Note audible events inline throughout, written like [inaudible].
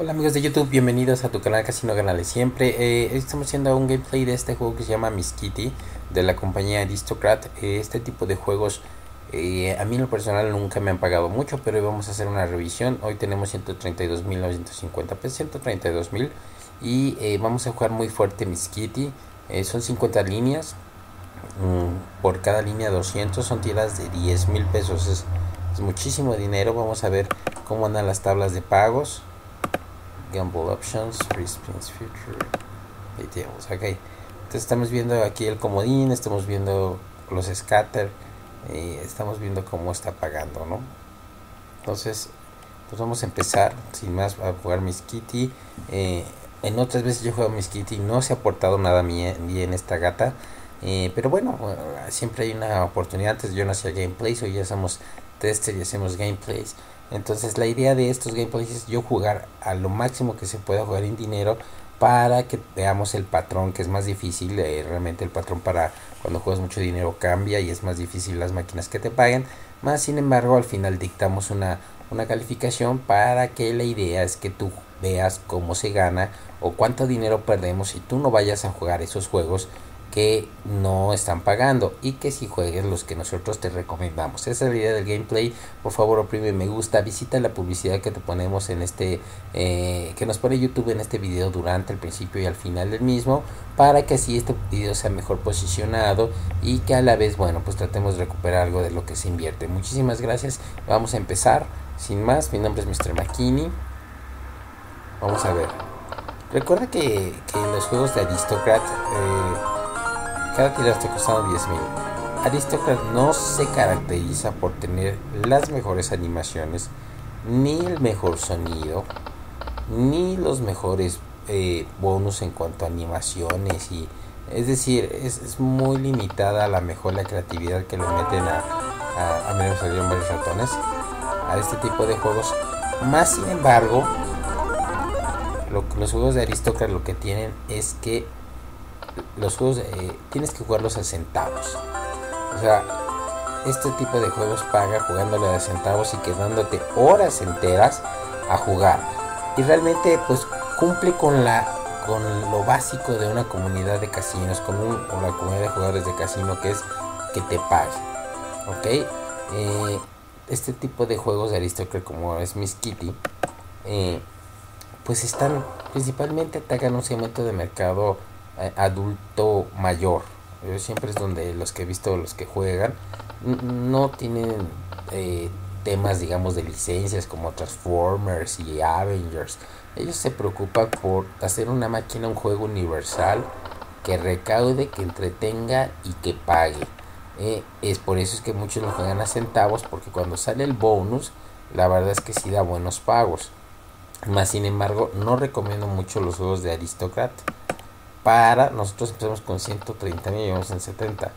Hola amigos de YouTube, bienvenidos a tu canal Casino Ganale Siempre. Eh, estamos haciendo un gameplay de este juego que se llama Miss Kitty de la compañía Aristocrat. Eh, este tipo de juegos eh, a mí en lo personal nunca me han pagado mucho, pero hoy vamos a hacer una revisión. Hoy tenemos 132.950 pesos, 132.000 y vamos a jugar muy fuerte Miss Kitty. son 50 líneas, mm, por cada línea 200, son tiradas de 10 mil pesos. Es, es muchísimo dinero. Vamos a ver cómo andan las tablas de pagos. Gamble Options, Free Spins Future, ATMs, ok. Entonces estamos viendo aquí el comodín, estamos viendo los scatter, y estamos viendo cómo está pagando, ¿no? Entonces, pues vamos a empezar, sin más, a jugar Miss Kitty. Eh, en otras veces yo juego Miss Kitty, no se ha portado nada bien esta gata. Eh, pero bueno, siempre hay una oportunidad. Antes yo no hacía gameplays, hoy ya hacemos tester y hacemos gameplays. Entonces la idea de estos gameplays es yo jugar a lo máximo que se pueda jugar en dinero para que veamos el patrón que es más difícil. Eh, realmente el patrón para cuando juegas mucho dinero cambia y es más difícil las máquinas que te paguen. Más sin embargo al final dictamos una, una calificación para que la idea es que tú veas cómo se gana o cuánto dinero perdemos si tú no vayas a jugar esos juegos que no están pagando y que si juegues los que nosotros te recomendamos. Esa es la idea del gameplay. Por favor, oprime me gusta, visita la publicidad que te ponemos en este, eh, que nos pone YouTube en este video durante el principio y al final del mismo, para que así este video sea mejor posicionado y que a la vez, bueno, pues tratemos de recuperar algo de lo que se invierte. Muchísimas gracias. Vamos a empezar. Sin más, mi nombre es Mr. McKinney. Vamos a ver. Recuerda que, que los juegos de Aristocrat eh, cada tirada está costando 10 mil. Aristocrat no se caracteriza por tener las mejores animaciones, ni el mejor sonido, ni los mejores eh, bonus en cuanto a animaciones y es decir, es, muy limitada la mejor la creatividad que le meten a, a, a menos varios ratones a este tipo de juegos. Más sin embargo, los juegos de Aristocrat lo que tienen es que los juegos eh, tienes que jugarlos a centavos. O sea, este tipo de juegos paga jugándole a centavos y quedándote horas enteras a jugar. Y realmente pues cumple con la con lo básico de una comunidad de casinos, con, un, una comunidad de jugadores de casino que es que te pague. ¿Ok? Eh, este tipo de juegos de Aristocrat como es Miss Kitty, eh, pues están principalmente atacan un segmento de mercado adulto mayor. siempre es donde los que he visto, los que juegan, no tienen eh, temas, digamos, de licencias como Transformers y Avengers. Ellos se preocupan por hacer una máquina, un juego universal que recaude, que entretenga y que pague. Eh, es por eso es que muchos lo juegan a centavos, porque cuando sale el bonus, la verdad es que sí da buenos pagos. Más sin embargo, no recomiendo mucho los juegos de Aristocrat para nosotros empezamos con 130 mil y vamos en 70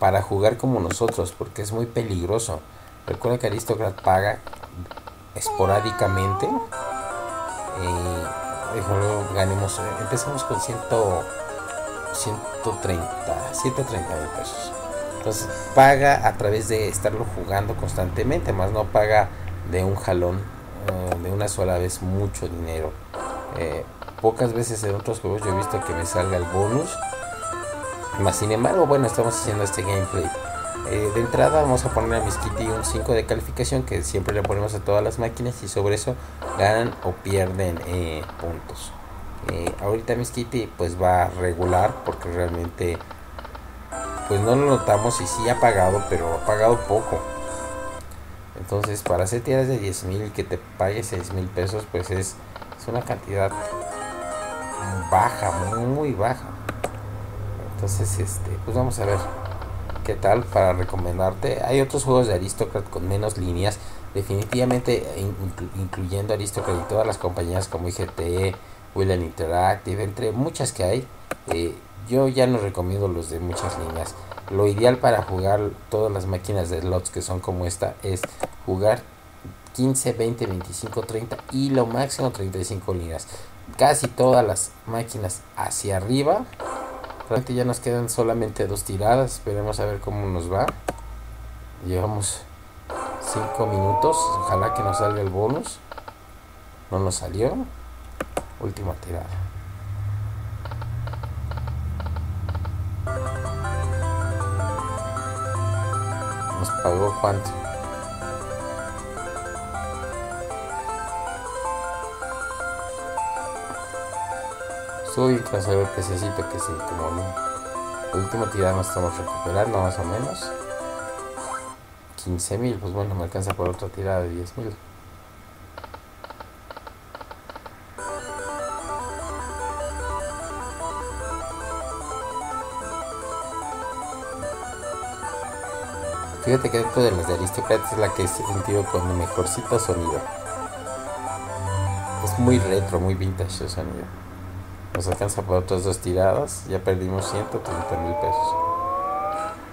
para jugar como nosotros porque es muy peligroso. Recuerda que Aristocrat paga esporádicamente. Eh, ganemos empezamos con 100, 130 130 mil pesos. Entonces paga a través de estarlo jugando constantemente más no paga de un jalón eh, de una sola vez mucho dinero eh, pocas veces en otros juegos yo he visto que me salga el bonus. Más sin embargo, bueno, estamos haciendo este gameplay. Eh, de entrada vamos a poner a Miss Kitty un 5 de calificación que siempre le ponemos a todas las máquinas y sobre eso ganan o pierden eh, puntos. Ahorita Miss Kitty pues va regular porque realmente pues no lo notamos y sí ha pagado pero ha pagado poco. Entonces para hacer tiradas de 10 mil que te pague 6 mil pesos pues es, es una cantidad baja, muy baja. Entonces, este, pues vamos a ver qué tal para recomendarte. Hay otros juegos de Aristocrat con menos líneas, definitivamente incluyendo Aristocrat y todas las compañías como IGT, William Interactive, entre muchas que hay. Eh, yo ya no recomiendo los de muchas líneas. Lo ideal para jugar todas las máquinas de slots que son como esta es jugar 15, 20, 25, 30 y lo máximo 35 líneas casi todas las máquinas hacia arriba. Realmente ya nos quedan solamente dos tiradas. Esperemos a ver cómo nos va. Llevamos 5 minutos. Ojalá que nos salga el bonus. No nos salió. Última tirada. Nos pagó cuánto. Clase el pececito que sí, como no. La última tirada nos estamos recuperando más o menos. 15 mil, pues bueno, me alcanza por otra tirada de 10 mil. Fíjate que dentro de las de Aristocrats es la que he sentido con mejorcito sonido. Es muy retro, muy vintage el sonido. Nos alcanza por otras dos tiradas. Ya perdimos 130 mil pesos.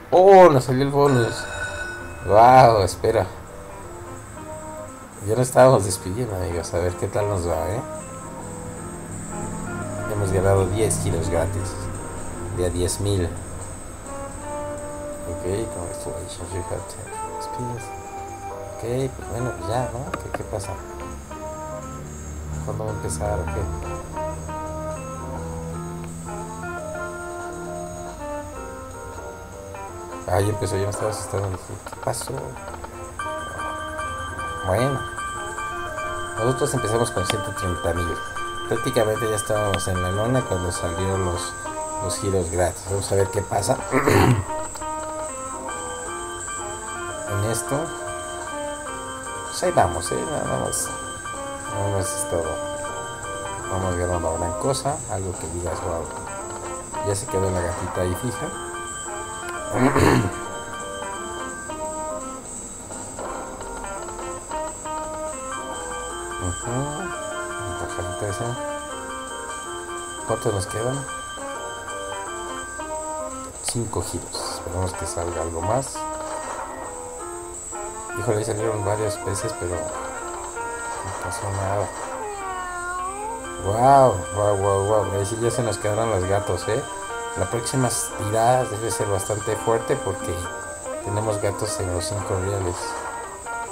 ¡Oh! Nos salió el bonus. ¡Wow! Espera. Ya nos estábamos despidiendo, amigos. A ver qué tal nos va, ¿eh? Hemos ganado 10 kilos gratis. De a 10 mil. Ok, congratulations, you have 10 speeds. Ok, pues bueno, ya, ¿no? ¿Qué, pasa? ¿Cuándo va a empezar qué? Ahí empezó, yo me estaba asustando. Dije, ¿qué pasó? Bueno, nosotros empezamos con 130 mil. Prácticamente ya estábamos en la lona cuando salieron los, los giros gratis. Vamos a ver qué pasa. [clears throat] esto. Pues ahí vamos, ¿eh? Nada más. Nada más es todo. Vamos ganando una gran cosa. Algo que digas, wow. Ya se quedó la gatita ahí fija. Uh. ¿Cuántos nos quedan? Cinco giros. Esperemos que salga algo más. Híjole, salieron varias veces, pero no pasó nada. Wow, wow, wow, wow. Ahí sí ya se nos quedaron los gatos, ¿eh? La próxima tirada debe ser bastante fuerte porque tenemos gatos en los 5 reales.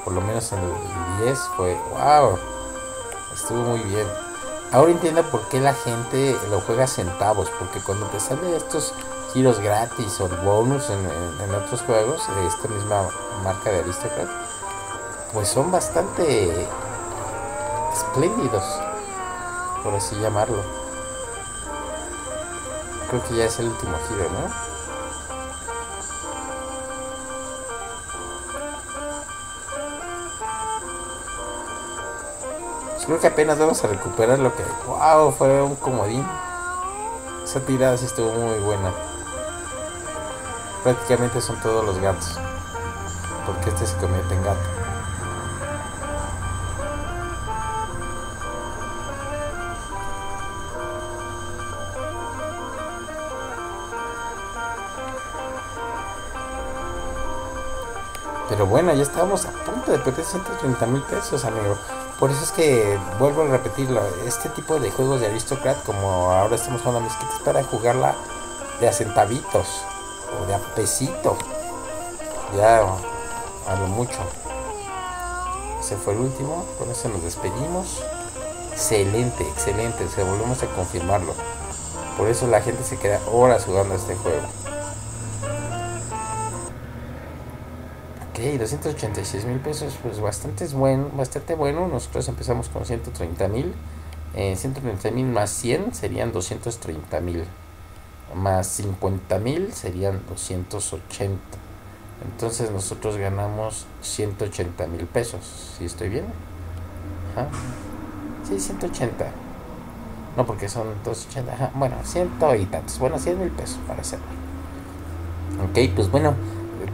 Por lo menos en el 10 fue, wow. Estuvo muy bien. Ahora entiendo por qué la gente lo juega centavos, porque cuando te sale estos giros gratis o bonus en, en, otros juegos de esta misma marca de Aristocrat, pues son bastante espléndidos, por así llamarlo. Creo que ya es el último giro, ¿no? Pues creo que apenas vamos a recuperar lo que... ¡Wow! Fue un comodín. Esa tirada sí estuvo muy buena prácticamente son todos los gatos. Porque este se convierte en gato. Pero bueno, ya estábamos a punto de perder 130 mil pesos, amigo. Por eso es que vuelvo a repetirlo. Este tipo de juegos de Aristocrat, como ahora estamos jugando a mis kits, para jugarla de a centavitos o de a pesito. Ya a lo mucho. Ese fue el último. Con eso nos despedimos. Excelente, excelente. Se volvemos a confirmarlo. Por eso la gente se queda horas jugando este juego. 286 mil pesos, pues bastante es bueno, bastante bueno. Nosotros empezamos con 130 mil. Eh, 130 mil más 100 serían 230 mil más 50 mil serían 280. Entonces nosotros ganamos 180 mil pesos. ¿Sí estoy bien? Ajá. Sí, 180. No, porque son 280. Ajá. Bueno, ciento y tantos. Bueno, 100 mil pesos para hacerlo. Ok, pues bueno,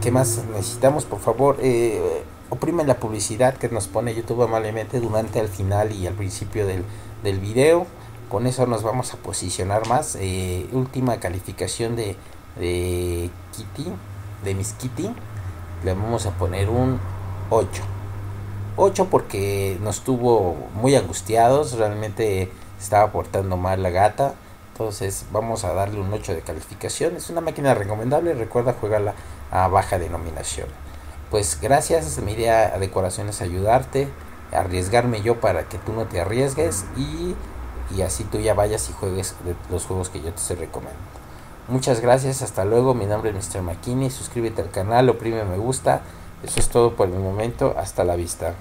¿qué más necesitamos? Por favor, eh, oprime la publicidad que nos pone YouTube amablemente durante el final y al principio del, del video con eso nos vamos a posicionar más. Eh, última calificación de, Kitty, de Miss Kitty, le vamos a poner un 8. 8 porque nos tuvo muy angustiados, realmente estaba portando mal la gata. Entonces vamos a darle un 8 de calificación. Es una máquina recomendable, recuerda jugarla a baja denominación. Pues gracias, mi idea de corazón es ayudarte, arriesgarme yo para que tú no te arriesgues y y así tú ya vayas y juegues los juegos que yo te recomendando. Muchas gracias, hasta luego, mi nombre es Mr. McKinney, suscríbete al canal, oprime me gusta, eso es todo por el momento, hasta la vista.